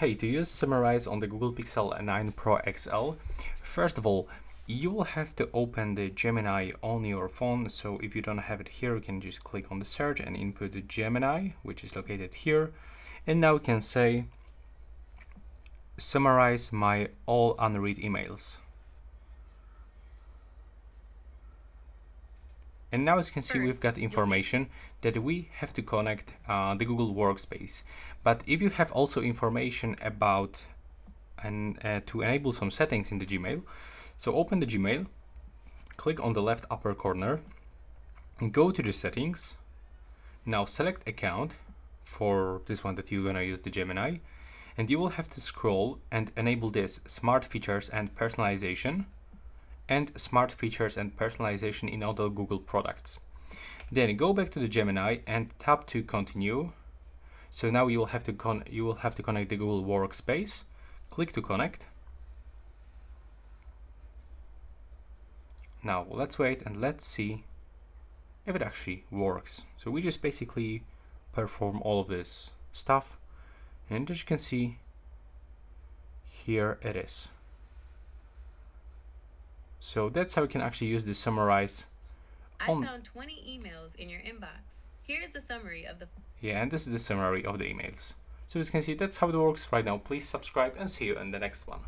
Hey, to use Summarize on the Google Pixel 9 Pro XL, first of all, you will have to open the Gemini on your phone. So if you don't have it here, you can just click on the search and input the Gemini, which is located here. And now we can say, summarize my all unread emails. And now as you can see, we've got information that we have to connect uh, the Google Workspace. But if you have also information about and uh, to enable some settings in the Gmail, so open the Gmail, click on the left upper corner, go to the settings, now select account for this one that you're gonna use the Gemini, and you will have to scroll and enable this smart features and personalization and smart features and personalization in other Google products. Then go back to the Gemini and tap to continue. So now you will have to con you will have to connect the Google Workspace. Click to connect. Now let's wait and let's see if it actually works. So we just basically perform all of this stuff and as you can see here it is. So that's how you can actually use the summarize. I found 20 emails in your inbox. Here's the summary of the. Yeah, and this is the summary of the emails. So as you can see, that's how it works right now. Please subscribe and see you in the next one.